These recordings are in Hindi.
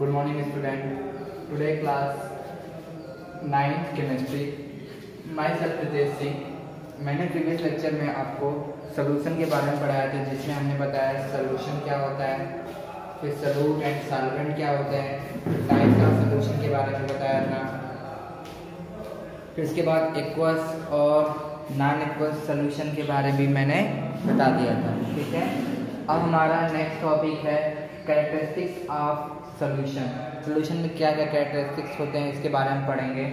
Good morning student. Today class 9th chemistry. Myself Ritesh Singh मैंने प्रीवियस लेक्चर में आपको सोल्यूशन के बारे में पढ़ाया था, जिसमें हमने बताया सोलूशन क्या होता है, फिर सलूट एंड सॉल्वेंट क्या होते हैं टाइप ऑफ़ सोलूशन के बारे में बताया था फिर उसके बाद एक्वस और नॉन एक्वस सोलूशन के बारे में मैंने बता दिया था, ठीक है अब हमारा नेक्स्ट टॉपिक है कैरेक्टरिस्टिक्स ऑफ़ सोल्यूशन सोल्यूशन में क्या क्या कैरेक्टरिस्टिक्स होते हैं, इसके बारे में पढ़ेंगे।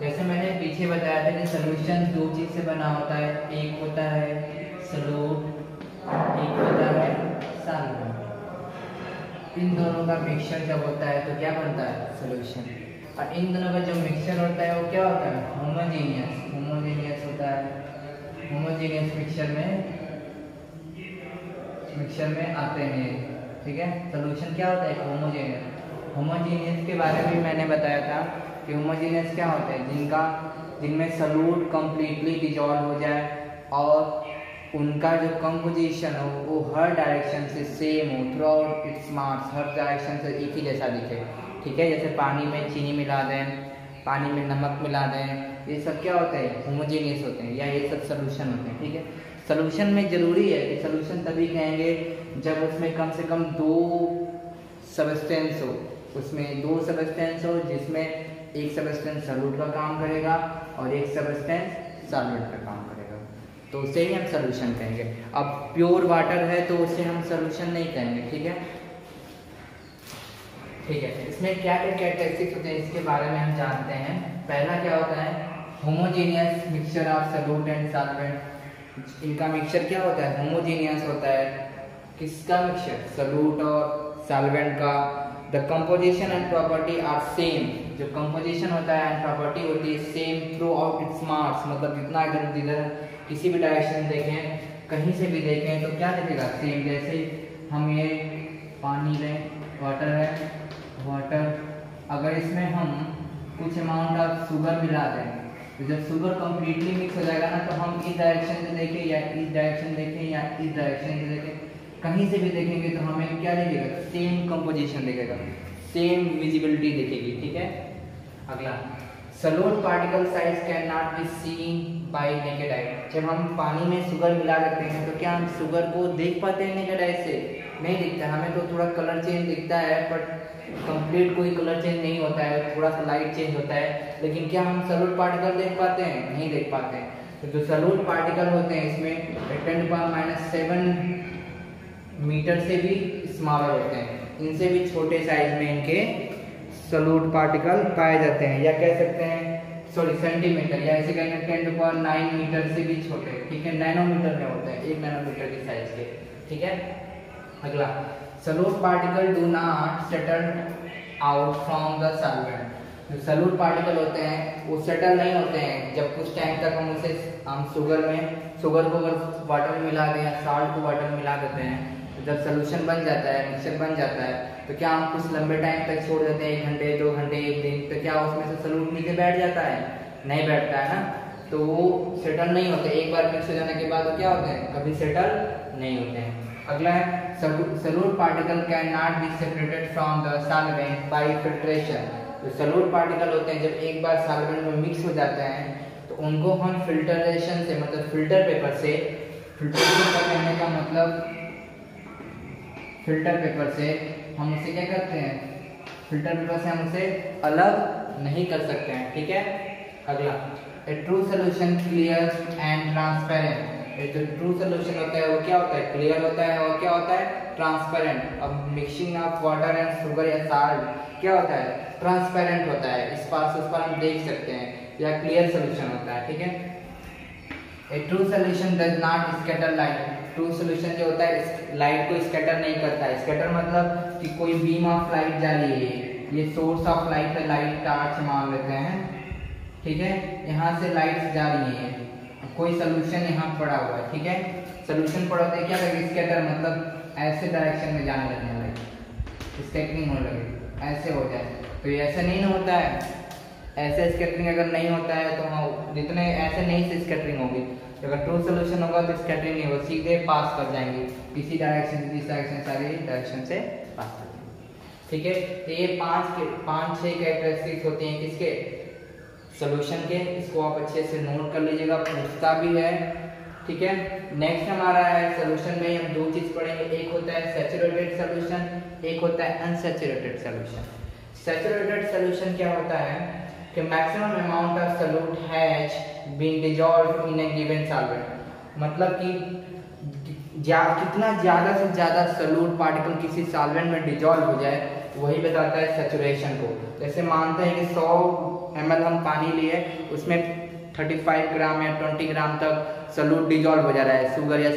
जैसे मैंने पीछे बताया था कि सोल्यूशन दो चीज़ से बना होता है। एक होता है सलूट एक होता है सॉल्वेंट इन दोनों का मिक्सचर जब होता है तो क्या बनता है? सोल्यूशन और इन दोनों का जो मिक्सचर होता है, वो क्या होता है? होमोजीनियस होमोजीनियस होता है। होमोजीनियस मिक्सचर में मिक्सचर में आते हैं। ठीक है? सोल्यूशन क्या होता है? होमोजीनियस होमोजीनियस के बारे में मैंने बताया था कि होमोजीनियस क्या होता है? जिनका, जिनमें सलूट कम्प्लीटली डिजॉल्व हो जाए और उनका जो कंपोजिशन हो, वो हर डायरेक्शन से सेम हो थ्रू आउट इट्स मार्क्स हर डायरेक्शन से एक ही जैसा दिखे। ठीक है? जैसे पानी में चीनी मिला दें, पानी में नमक मिला दें, ये सब क्या होता है? होमोजीनियस होते हैं या ये सब सोल्यूशन होते हैं। ठीक है? सोल्यूशन में ज़रूरी है कि सोल्यूशन तभी कहेंगे जब उसमें कम से कम दो सबस्टेंस हो, उसमें दो सबस्टेंस हो जिसमें एक सबस्टेंस सलूट का काम करेगा और एक सबस्टेंस सॉल्वेंट का काम करेगा। तो उसे ही हम सोल्यूशन कहेंगे। अब प्योर वाटर है तो उसे हम सोल्यूशन नहीं कहेंगे, ठीक है? ठीक है, इसमें क्या क्या कैरेक्टरिस्टिक्स होते हैं इसके बारे में हम जानते हैं। पहला क्या होता है? Homogeneous mixture of solute and solvent इनका मिक्सचर क्या होता है? होमोजीनियस होता है। किसका मिक्सचर? सलूट और सॉल्वेंट का। The composition and property are same जो कंपोजिशन होता है एंड प्रॉपर्टी होती है same throughout its marks मतलब जितना इधर किसी भी डायरेक्शन देखें, कहीं से भी देखें तो क्या दिखेगा? सेम जैसे हम ये पानी लें वाटर है वाटर अगर इसमें हम कुछ अमाउंट ऑफ़ शुगर मिला दें तो जब शुगर कम्प्लीटली मिक्स हो जाएगा ना तो हम इस डायरेक्शन से देखें या इस डायरेक्शन देखें या इस डायरेक्शन से देखें। कहीं से भी देखेंगे तो हमें क्या दिखेगा? सेम कंपोजिशन दिखेगा। सेम विजिबिलिटी दिखेगी, ठीक है? अगला। Solute particle size can not be seen by naked eye जब हम पानी में शुगर मिला देते हैं तो क्या हम शुगर को देख पाते हैं नेकेड आई से? नहीं दिखता। हमें तो थोड़ा कलर चेंज दिखता है बट कंप्लीट कोई कलर चेंज नहीं होता है। थोड़ा सा लाइट चेंज होता है। लेकिन क्या हम सलोट पार्टिकल देख पाते हैं? नहीं देख पाते। हैं तो जो सलोट पार्टिकल होते हैं, इसमें ten power minus seven metre से भी स्मॉलर होते हैं। इनसे भी छोटे साइज़ में इनके सलूट पार्टिकल पाए जाते हैं। या कह सकते हैं सॉरी सेंटीमीटर या ऐसे कहेंगे ten to power nine metre से भी छोटे। ठीक है नैनोमीटर में होते हैं, एक नैनोमीटर के साइज़ के। ठीक है? अगला। Solute particle do not settle out from the solvent जो सलूट पार्टिकल होते हैं, वो सेटल नहीं होते हैं। जब कुछ टाइम तक हम उसे, हम शुगर में शुगर को अगर वाटर में मिला दें या साल्ट को वाटर में मिला देते हैं तो जब सोल्यूशन बन जाता है मिक्सचर बन जाता है तो क्या हम कुछ लंबे टाइम तक छोड़ देते हैं? एक घंटे, दो घंटे, एक दिन? तो क्या उसमें से सलूट नीचे बैठ जाता है? नहीं बैठता है ना? तो वो सेटल नहीं होते। एक बार मिक्स हो जाने के बाद क्या होते हैं? कभी सेटल नहीं होते हैं। अगला है solute particle can not be separated from the solvent by filtration जो सलूट पार्टिकल होते हैं, जब एक बार सॉल्वेंट में मिक्स हो जाते हैं तो उनको हम फिल्टरेशन से मतलब फ़िल्टर पेपर से फिल्टरेशन का कहने का मतलब फ़िल्टर पेपर से हम उसे क्या करते हैं? फ़िल्टर पेपर से हम उसे अलग नहीं कर सकते हैं, ठीक है? अगला। A true solution clear and transparent एक जो ट्रू सोल्यूशन होता है वो क्या होता है? क्लियर होता है और क्या होता है? ट्रांसपेरेंट अब mixing of water and sugar या साल्ट क्या होता है? ट्रांसपेरेंट होता है। इस पार से उस पार हम देख सकते हैं। या क्लियर सोल्यूशन होता है, ठीक है? A true solution does not scatter light true solution जो होता है लाइट को स्कैटर नहीं करता है। स्कैटर मतलब कि कोई बीम ऑफ़ लाइट जा रही है। ये सोर्स ऑफ़ लाइट है लाइट टार्च मान लेते हैं। ठीक है? यहाँ से लाइट जा रही है। कोई सोल्यूशन यहाँ पड़ा हुआ है। ठीक है? सोल्यूशन पड़ा होता है, क्या करेगा स्कैटर मतलब ऐसे डायरेक्शन में जाने लगने लगे। स्कैटरिंग होने लगे। ऐसे हो जाए। तो ये ऐसे नहीं होता है। ऐसे स्कैटरिंग अगर नहीं होता है तो हाँ जितने ऐसे नहीं से स्कैटरिंग होगी। अगर ट्रू सोल्यूशन होगा तो स्कैटरिंग नहीं होगा, सीधे पास कर जाएँगे। किसी डायरेक्शन से, इस डायरेक्शन सारी डायरेक्शन से पास कर जाएँगे ठीक है? तो ये पाँच के, पाँच, छह कैरेक्टरिस्टिक्स होती हैं किसके? सोल्यूशन के। इसको आप अच्छे से नोट कर लीजिएगा, पूछता भी है। ठीक है? नेक्स्ट हमारा है सोल्यूशन में, हम दो चीज़ पढ़ेंगे। एक होता है सैचुरेटेड सोल्यूशन एक होता है अनसैचुरेटेड सोल्यूशन सैचुरेटेड सोल्यूशन क्या होता है? कि maximum amount of solute has been dissolve in a given solvent मतलब कि जा, कितना ज़्यादा से ज़्यादा सलूट पार्टिकल किसी सॉल्वेंट में डिजॉल्व हो जाए वही बताता है सेचुरेशन को। जैसे मानते हैं कि 100 एम हम पानी लिए उसमें 35 ग्राम या 20 ग्राम तक सलूट डिजॉल्व हो जा रहा है शुगर या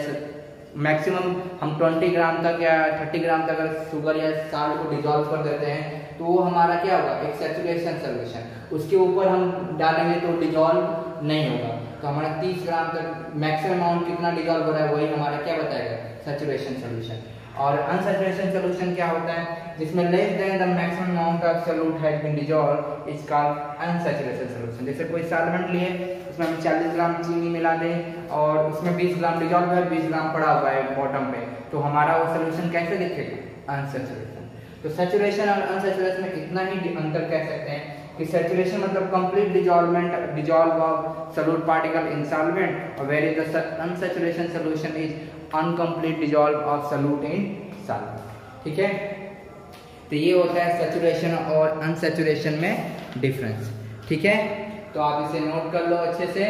मैक्सिमम हम 20 ग्राम तक या 30 ग्राम तक अगर शुगर या साल्ट को डिजॉल्व कर देते हैं तो वो हमारा क्या होगा? एक सेचुरेशन सोल्यूशन उसके ऊपर हम डालेंगे तो डिजॉल्व नहीं होगा। तो हमारा 30 ग्राम तक मैक्सिमम अमाउंट कितना डिजॉल्व हो रहा है, वही हमारा क्या बताएगा? सेचुरेशन सोल्यूशन और अनसेचुरेशन सोल्यूशन क्या होता है? जिसमें less than the maximum amount of solute has been dissolve is called unsaturation solution जैसे कोई सॉल्वेंट लिए उसमें हम 40 ग्राम चीनी मिला दें और उसमें 20 ग्राम डिजॉल्व है 20 ग्राम पड़ा हुआ है बॉटम पे। तो हमारा वो सोल्यूशन कैसे दिखेगा? अनसेचुरेशन तो सेचुरेशन और अनसेचुरेशन में इतना ही अंतर कह सकते हैं कि सैचुरेशन मतलब complete dissolvement dissolve of solute particle in solvent और where is unsaturation solution is incomplete dissolve of solute in solvent ठीक है? तो ये होता है सैचुरेशन और अनसैचुरेशन में डिफरेंस ठीक है? तो आप इसे नोट कर लो अच्छे से।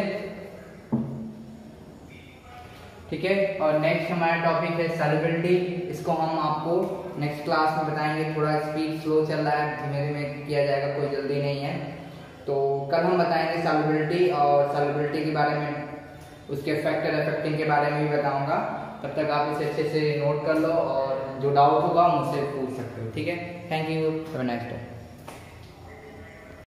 ठीक है? और नेक्स्ट हमारा टॉपिक है सॉल्युबिलिटी इसको हम आपको नेक्स्ट क्लास में बताएँगे। थोड़ा स्पीड स्लो चल रहा है। धीमे धीमे किया जाएगा, कोई जल्दी नहीं है। तो कल हम बताएँगे सॉल्युबिलिटी और सॉल्युबिलिटी के बारे में। उसके फैक्टर इफेक्टिंग के बारे में भी बताऊँगा। तब तक आप इसे अच्छे से नोट कर लो और जो डाउट होगा मुझसे पूछ सकते हो। ठीक है? Thank you have next day